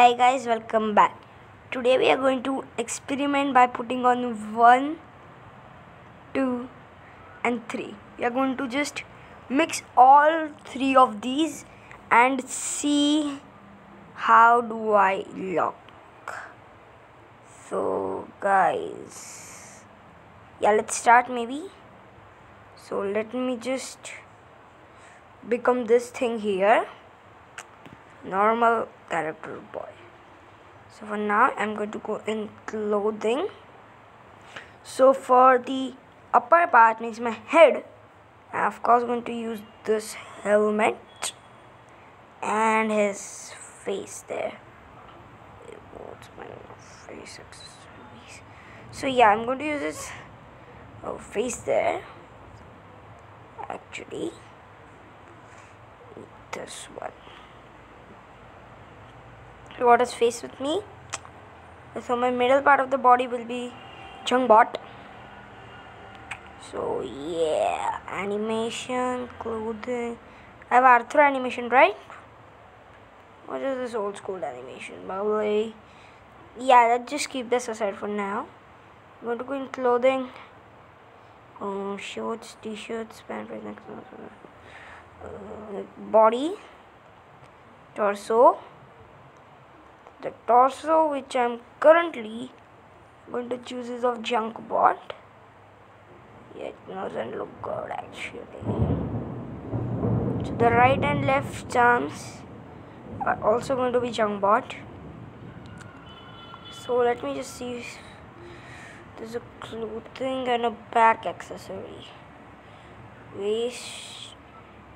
Hey guys, welcome back. Today we are going to experiment by putting on 1, 2 and 3. We are going to just mix all three of these and see how do I look. So guys, yeah let's start maybe. So let me just become this thing here normal character boy. So for now i'm going to go in clothing. So for the upper part means my head i'm of course going to use this helmet and his face there. What's my face accessories? So yeah i'm going to use this oh, face there actually. This one what is face with me. So my middle part of the body will be Junkbot. So yeah animation clothing. I have Arthur animation right? What is this old school animation probably yeah let's just keep this aside for now. I'm going to go in clothing. Um, shorts t-shirts pants uh, body torso the torso which I'm currently going to choose is of junk bot yeah, it doesn't look good actually. So the right and left arms are also going to be junk bot so let me just see there's a clothing and a back accessory. Waist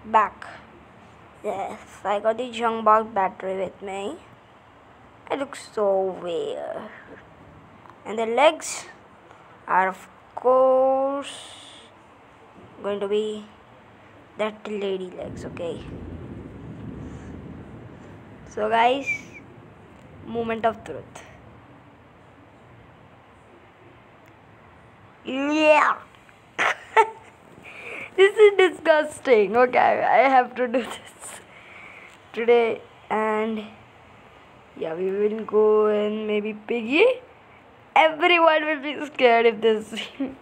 back. Yes I got the junk bot battery with me it looks so weird. And the legs are of course going to be that lady legs, okay? So guys, moment of truth. Yeah. this is disgusting. Okay, I have to do this today and yeah we will go and maybe piggy. Everyone will be scared if this everyone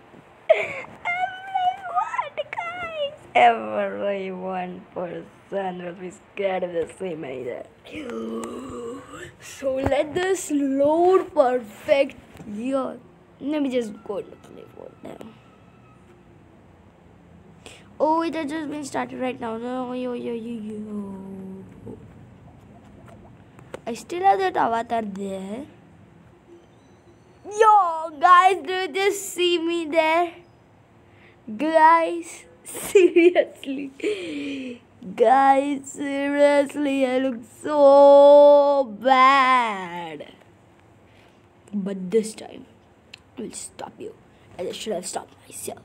guys. Everyone person will be scared if they see me. There so let this load perfect yeah let me just go to play for them oh it has just been started right now. No yo yo yo yo I still have that avatar there. Yo, guys, do you just see me there? Guys, seriously. Guys, seriously, I look so bad. But this time, I will stop you. I should have stopped myself.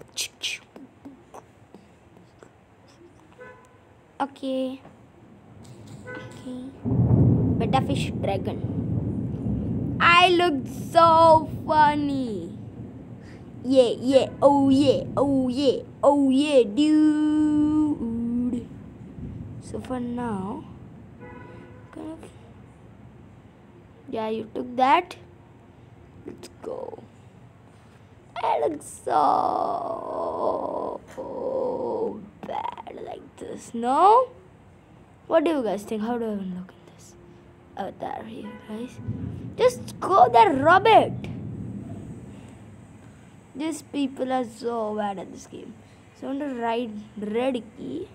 Okay. Okay. Betta fish dragon. I look so funny. Yeah, yeah, oh yeah, oh yeah, oh yeah, dude. So for now, yeah, you took that. Let's go. I look so bad like this, no? What do you guys think? How do I look? Avatar here guys. Just go there rub it these people are so bad at this game. So on the right red key.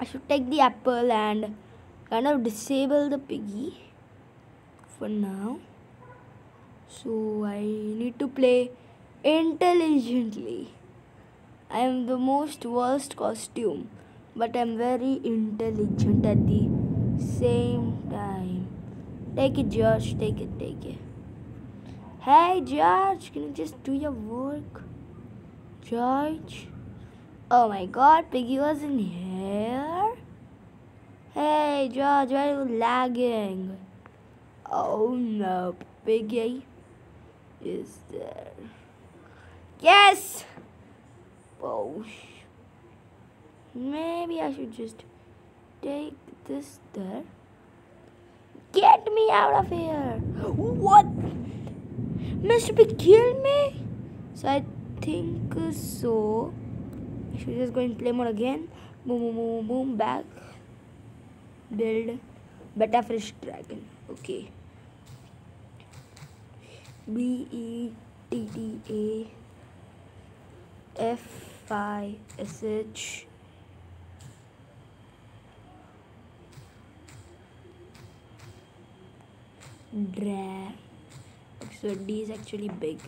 I should take the apple and kind of disable the piggy for now. So I need to play intelligently. I am the most worst costume but I'm very intelligent at the same time. Take it, Josh. Take it, take it. Hey, George, can you just do your work? George? Oh my god, Piggy was in here? Hey, George, why are you lagging? Oh no, Piggy is there. Yes! Oh, maybe I should just take this there. Get me out of here. What? Mr. Pig killed me? So I think so. Should just go in play mode again. Boom, boom, boom, boom, back. Build. Betta fish dragon. Okay. B E T T A F I S H Dra. So D is actually big.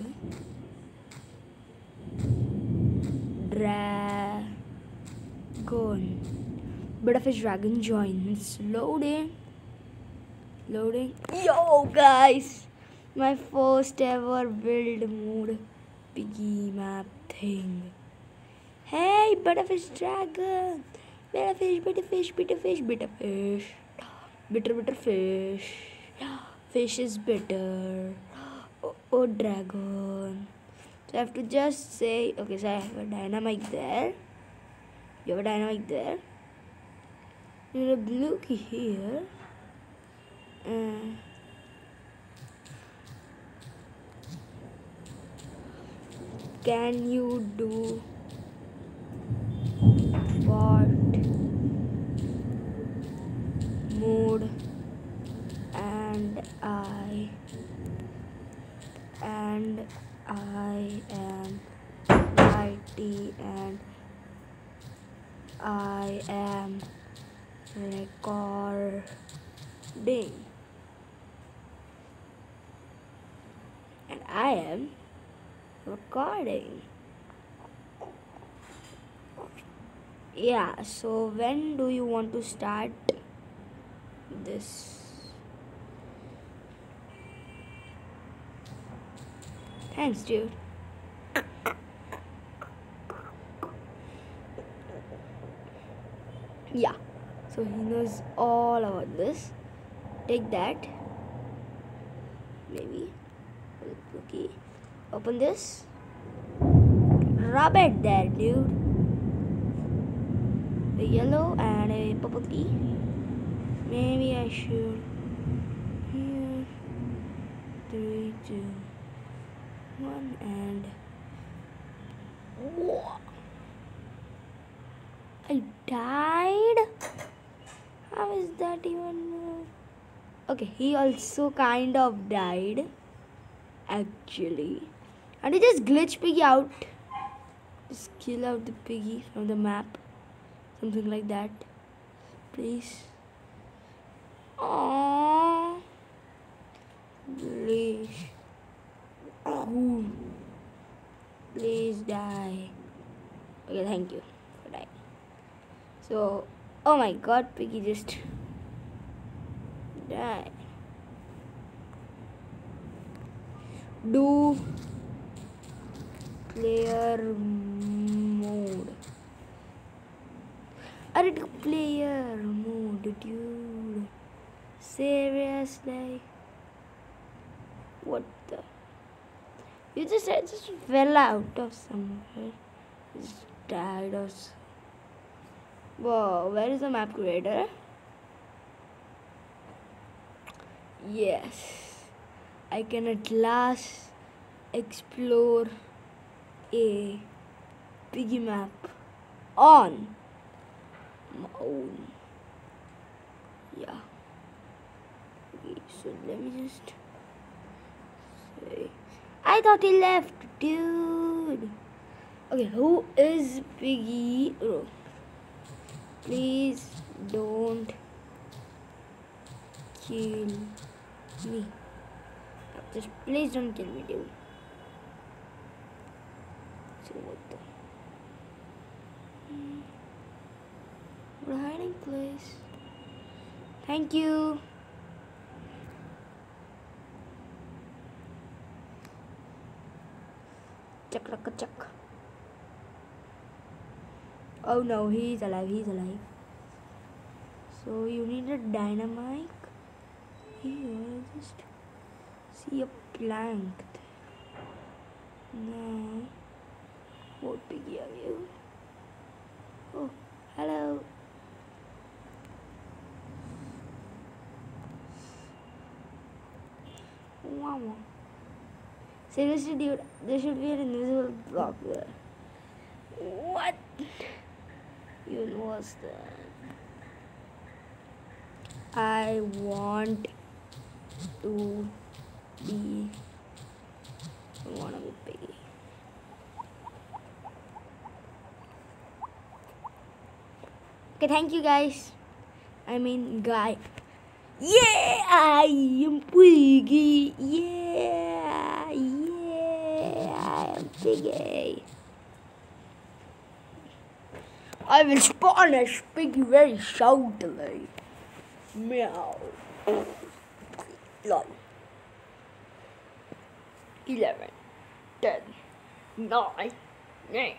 Dragon. Bit of a dragon joins. Loading. Loading. Yo, guys! My first ever build mode piggy map thing. Hey, butterfish dragon! Bitter fish, bitter fish, bitter fish, bitter fish. Bitter, bitter fish. Is bitter. Oh, oh, dragon. So I have to just say, okay, so I have a dynamite there. You have a dynamite there. You have a blue key here. Uh, can you do what mode and I and I am mighty and I am recording and I am recording. Yeah, so when do you want to start this? Thanks, dude. Yeah, so he knows all about this. Take that. Maybe. Okay. Open this. Rub it there, dude. A yellow and a purple key. Maybe I should. Here. Three, two, one, and. Whoa. I died? How is that even? Okay, he also kind of died. Actually. And he just glitch piggy out. Just kill out the piggy from the map. Something like that. Please. Aww. Please. Please die. Okay, thank you for dying. So, oh my god, Piggy just died. Do player mode. Are do player mode, dude? Seriously? What? You just just fell out of somewhere. Just died or so. Whoa, where is the map creator? Yes, I can at last explore a piggy map on my own. Yeah. Okay, so let me just say. I thought he left, dude. Okay, who is Piggy? Oh. Please don't kill me. Just please don't kill me, dude. So what the? Hmm. We're hiding place. Thank you. Chuck, chuck, chuck. Oh no, he's alive, he's alive. So you need a dynamite. Here, just see a plank. No. What piggy are you? Oh, hello. Wow. Seriously, dude, there should be an invisible block there. What? Even worse than. I want to be. I want to be piggy. Okay, thank you guys. I mean, guy. Yeah, I am Piggy. Yeah, am Piggy. I will spawn as Piggy very shoutily. Meow. Lol. 11, 10, 9, 8,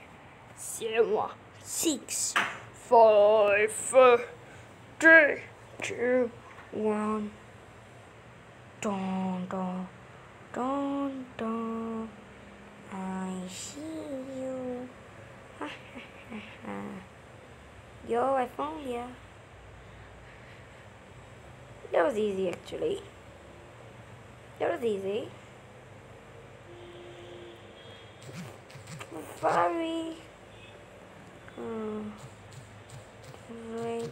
7, 6, 5, 4, 3, 2, 1. Dun, dun, dun, dun. I see you. Yo, I found you. That was easy actually. That was easy. Furry. Uh, right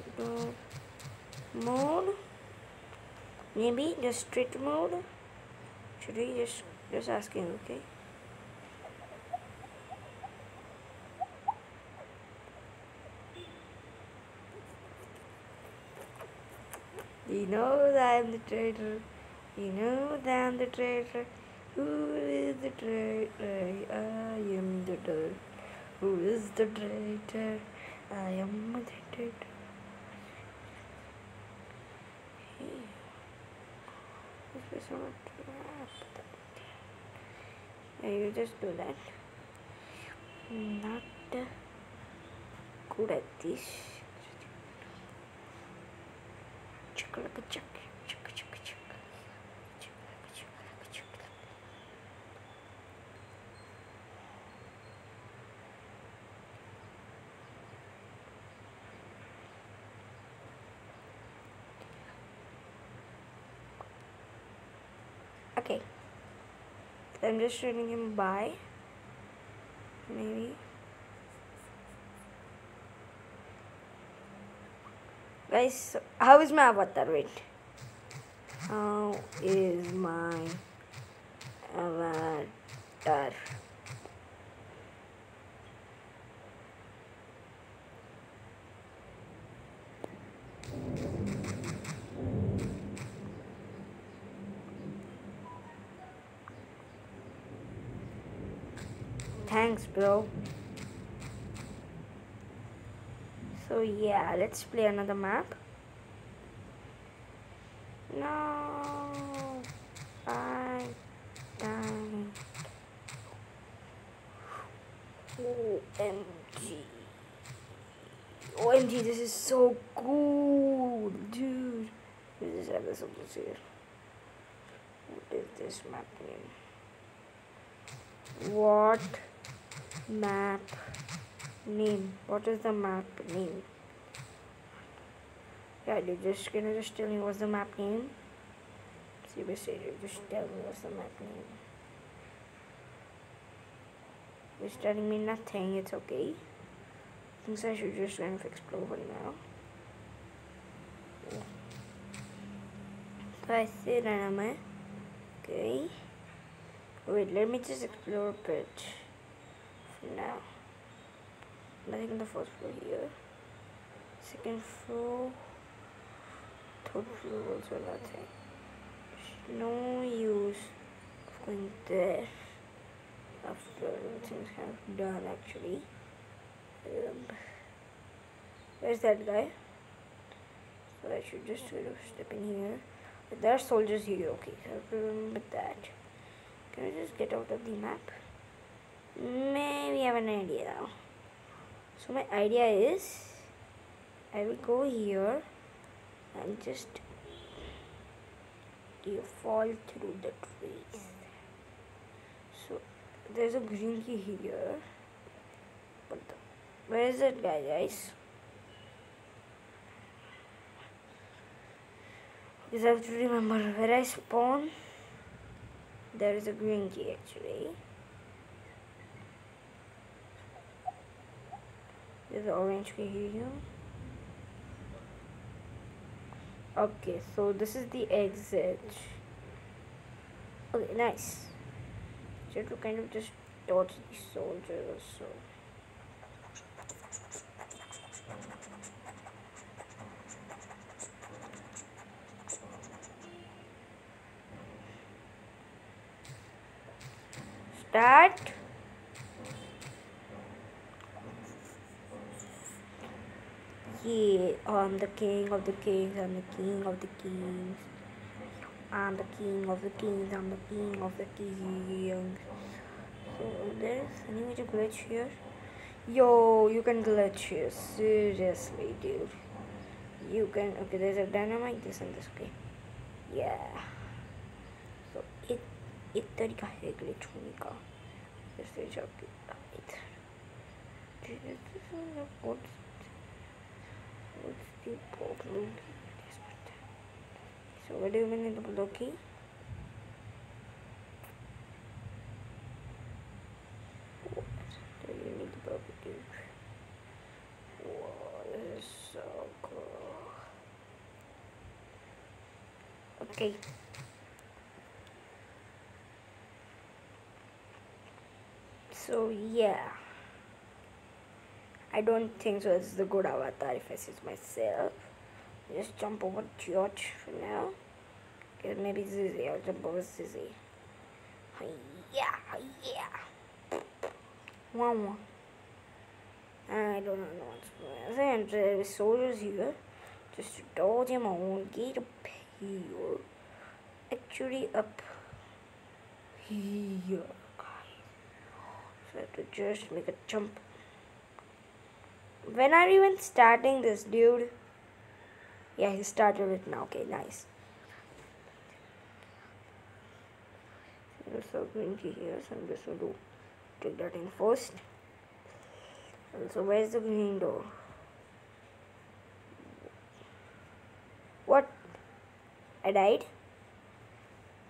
mode. Maybe just straight mode. Should we just just asking, okay? You knows I'm the traitor. He knows I'm the traitor. Who is the traitor? I am the traitor. Who is the traitor? I am the traitor. Yeah, you just do that. Not good at this. Chuck. Okay. I'm just showing him by. Maybe. Guys, how is my avatar? Wait. How is my avatar? Thanks, bro. So yeah, let's play another map. No, I died. OMG. OMG, this is so cool, dude. This is here. What is this map name? What map name? What is the map name? Yeah, dude, just gonna just tell me what's the map name? Seriously, dude, just tell me what's the map name. It's telling me nothing, it's okay. Thinks I should just kind of explore for now. I see anime. Okay. Wait, let me just explore a bit for now. Nothing on the first floor here. Second floor. Third floor also nothing. No use of going there after kind of done actually. Um, where's that guy? So I should just sort of step in here. But there are soldiers here, okay, I have remember that. Can I just get out of the map? Maybe I have an idea now. So my idea is I will go here and just you fall through the trees. So there's a green key here. But the, where is it guy guys? Because I have to remember where I spawn. there is a green key actually. An orange key here. Okay, so this is the exit. Okay, nice. So to kind of just dodge these soldiers so. Start. Yeah, I'm the king of the kings, I'm the king of the kings. I'm the king of the kings, I'm the king of the kings. So there's any way to glitch here? Yo, you can glitch here. Seriously, dude. You can okay, there's a dynamite, this and this okay. Yeah. So it एक तरीका है glitch होने का जैसे जब इधर so what do you mean in the blocking what do you need the property wow this is so cool okay so yeah I don't think so it's the good avatar if I see myself. Just jump over George for now. Okay, maybe Zizi I'll jump over Zizi yeah yeah wow I don't know what's going on. There is soldiers here. Just to dodge him on get up here. Actually up here so I have to just make a jump. When are you even starting this, dude? Yeah, he started it now. Okay, nice. So green key here, so I'm just going to take that in first. And so where's the green door? What? I died?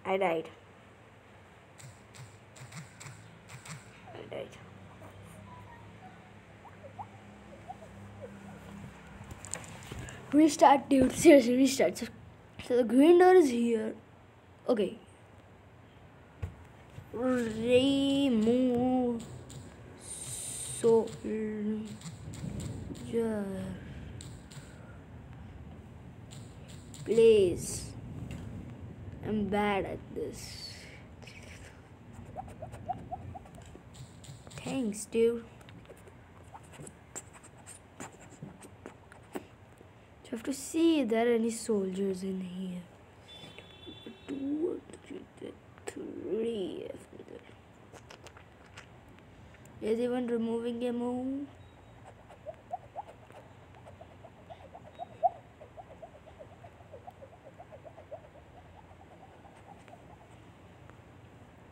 I died. Restart, dude. Seriously, restart. So, so the green door is here. Okay. Remove soldier. Please. I'm bad at this. Thanks, dude. I have to see if there are any soldiers in here. Two, three. Is even removing a move?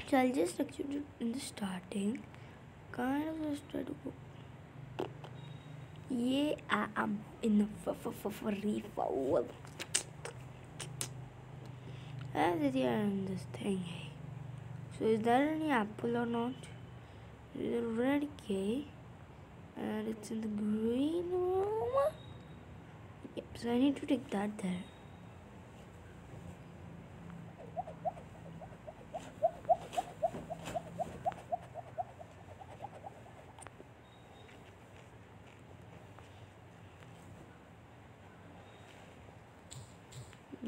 So I'll just execute it in the starting kind of just try to go. Yeah, I am in the free here in this thing. So is there any apple or not? A red key. And it's in the green room. Yep, so I need to take that there.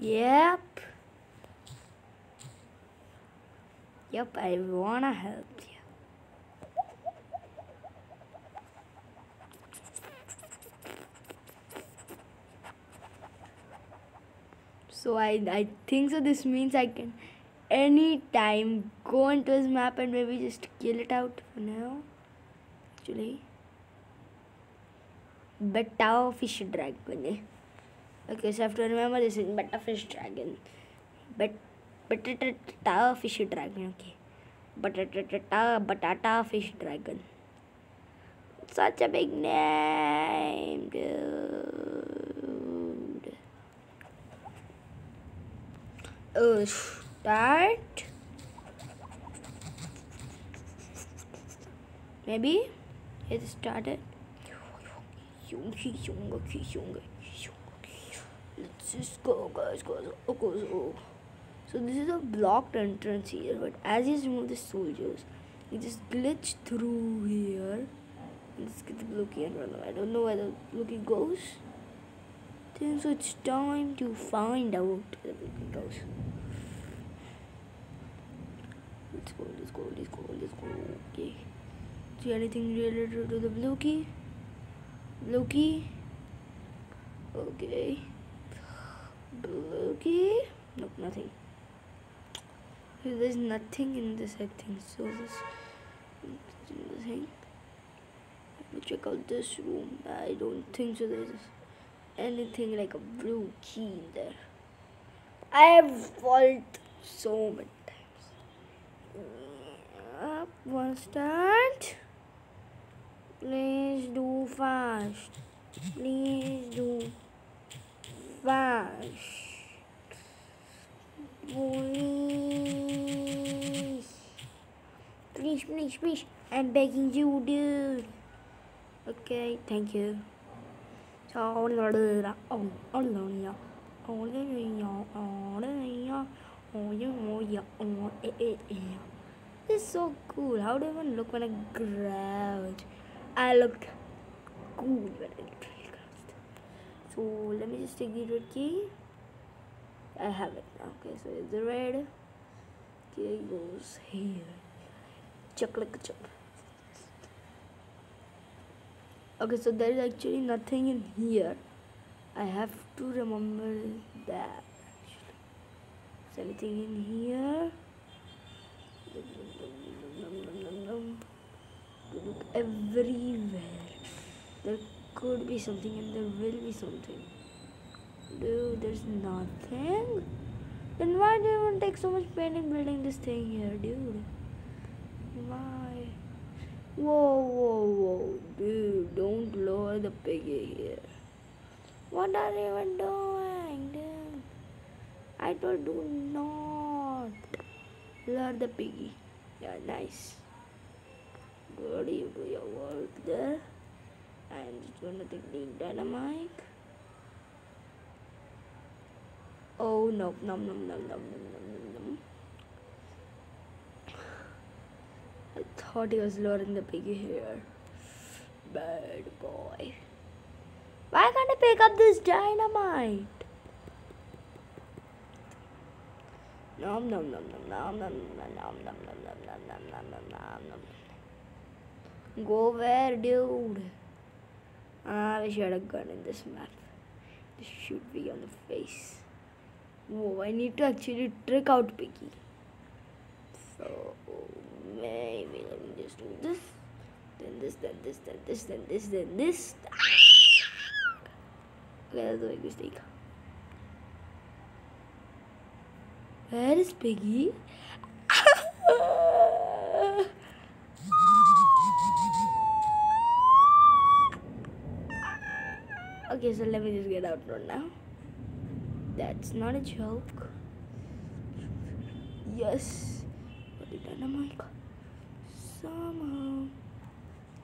Yep. Yep, I wanna help you. So I, I think so this means I can anytime go into his map and maybe just kill it out for now. Actually. But Betta fish dragon. Okay, so I have to remember this in Butterfish Dragon. But Batata Fish Dragon, okay. Batata Batata Fish Dragon. Such a big name, dude. Oh, start. Maybe it started. Let's just go, guys. Oh, guys, oh. So this is a blocked entrance here, but as you remove the soldiers, you just glitch through here. Let's get the blue key and run away. I don't know where the blue key goes. Then so it's time to find out where the blue key goes. Let's go, let's go, let's go, let's go. Okay. See anything related to the blue key? Blue key? Okay. Blue key? Nope, nothing. There's nothing in this, I think. So this, thing. Let me check out this room. I don't think so. There's anything like a blue key in there. I have fallen so many times. Up one start. Please do fast. Please do bus Please. Please, please, please. I'm begging you, dude. Okay, thank you. Sao nó đưa ra ông. This is so cool. How do I look when I growl? I look cool when I so let me just take the red key. I have it now. Okay, so it's the red key goes here. Chuck like a chuck. Okay, so there is actually nothing in here. I have to remember that. Is anything in here? Look everywhere. There could be something and there will be something. Dude, there's nothing. Then why do you take so much pain in building this thing here, dude? Why? Whoa, whoa, whoa, dude, don't lower the piggy here. What are you even doing, dude? I told do not lower the piggy. Yeah, nice. Good, you do your work there. I'm just gonna take the dynamite. Oh no, no, no, no, no, no, no, no. I thought he was luring the piggy here. Bad boy. Why can't I pick up this dynamite? Nom nom nom nom nom nom nom nom nom nom nom nom nom nom nom nom Go where, dude? I wish I had a gun in this map. This should be on the face. Whoa, I need to actually trick out Piggy. So maybe let me just do this. Then this, then this, then this, then this, then this. Okay, that's a big mistake. Where is Piggy? Okay, so let me just get out right now. That's not a joke. Yes, but the dynamite somehow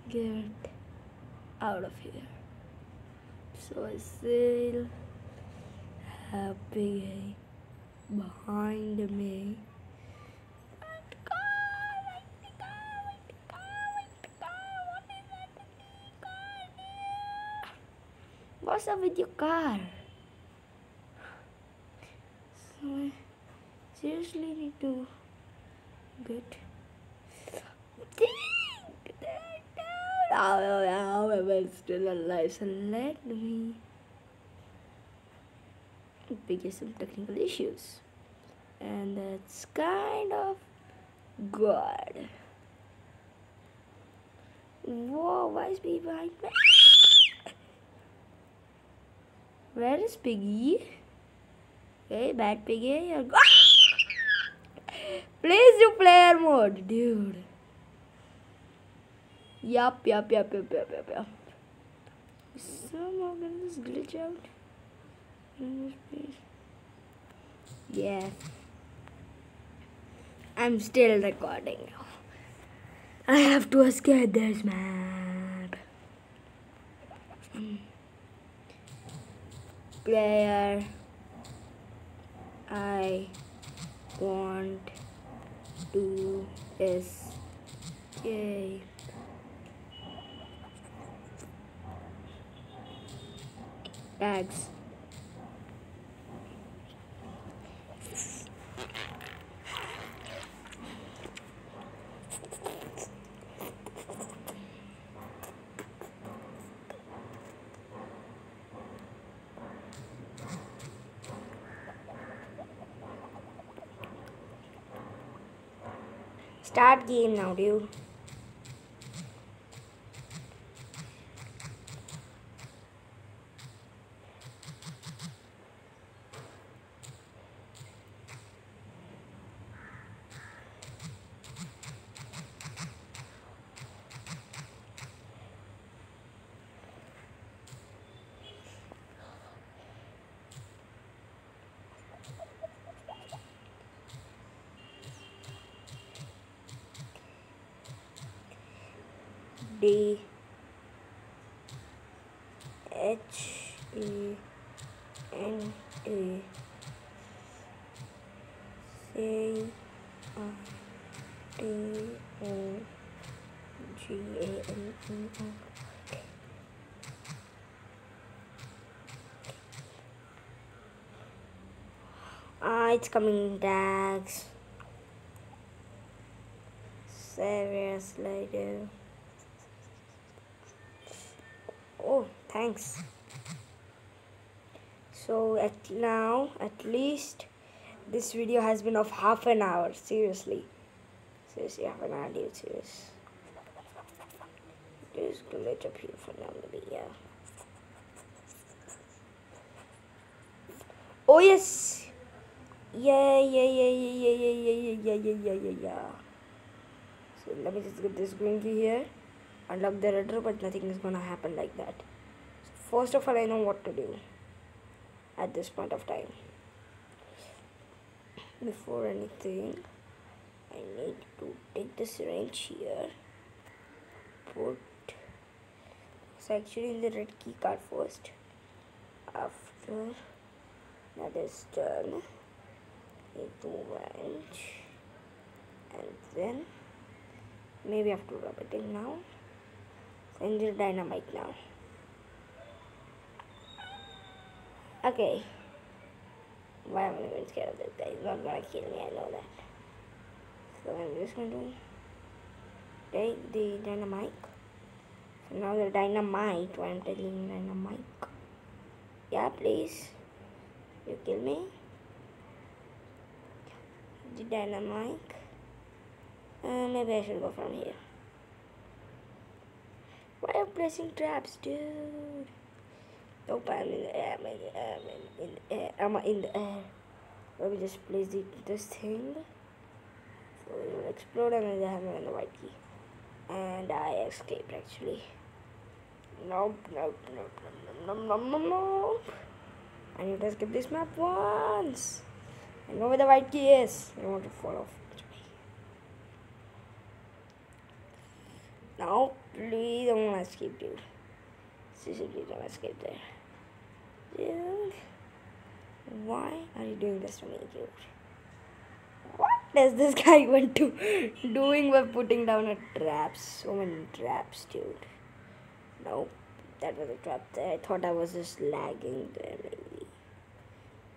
get out of here. So I still have behind me. What's up with your car? So I seriously need to get Oh, I'm still alive, so let me begin some technical issues. And that's kind of good. Whoa, why is behind me? Where is Piggy? Okay, bad piggy, you're Please do player mode, dude. Yup, yup, yup, yup, yup, yup, yup. Somehow can this glitch out? Yeah. I'm still recording now. I have to escape this map. Player. I want to escape. Tags. Start game now, dude. D H E N A C R T O G A N E O Ah, it's coming tags. Serious later. Thanks. So at now, at least this video has been of half an hour. Seriously, seriously, half an hour, dude. Serious. There's glitch up here for now, maybe yeah. Oh yes. Yeah, yeah, yeah, yeah, yeah, yeah, yeah, yeah, yeah, yeah, yeah. So let me just get this green key here unlock the rudder but nothing is gonna happen like that first of all I know what to do at this point of time. Before anything I need to take the syringe here. Put it's actually in the red key card first. After that is done need to wrench. And then maybe I have to rub it in now. Send the dynamite now. Okay. Why am I even scared of this guy? He's not gonna kill me, I know that. So I'm just going to take the dynamite. So now the dynamite, why I'm telling dynamite. Yeah, please. You kill me. The dynamite. Uh, maybe I should go from here. Why are you placing traps, dude? Nope, I'm in the air, I'm in the air, I'm in, the air, I'm in the air. Let me just place this thing. So it will explode and then I have the white key. And I escaped actually. Nope, nope, nope, nope, nope, nope, nope, nope. I need to escape this map once. I know where the white key is. I want to fall off. Now, please don't escape, dude. Seriously, don't escape there. Dude, why are you doing this to me, dude? What does this guy want to doing by putting down a traps? So many traps, dude. Nope, that was a trap there. I thought I was just lagging there, maybe.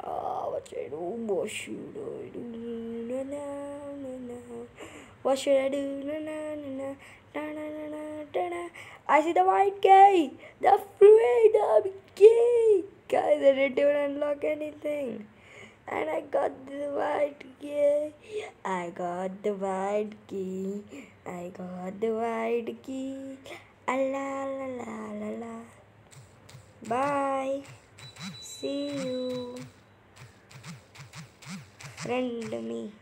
Oh, what should I do? What should I do? No, no, no, no. What should I do? No, no, no, no. I see the white guy, the freedom key. Guys, I didn't even unlock anything. And I got the white key. I got the white key. I got the white key. A la la la la la. Bye. See you. Friend me.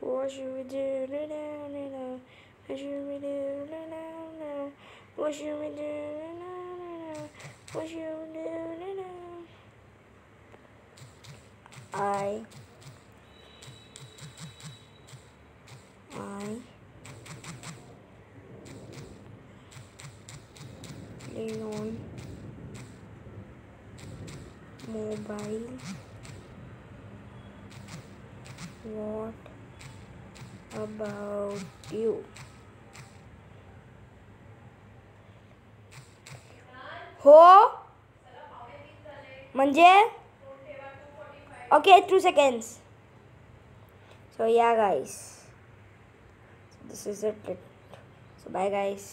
What should we do now, now? What should we do now, now? What should we do now, now? What we do? I I play on mobile. What about you? हो मज़े okay two seconds so yeah guys this is a so bye guys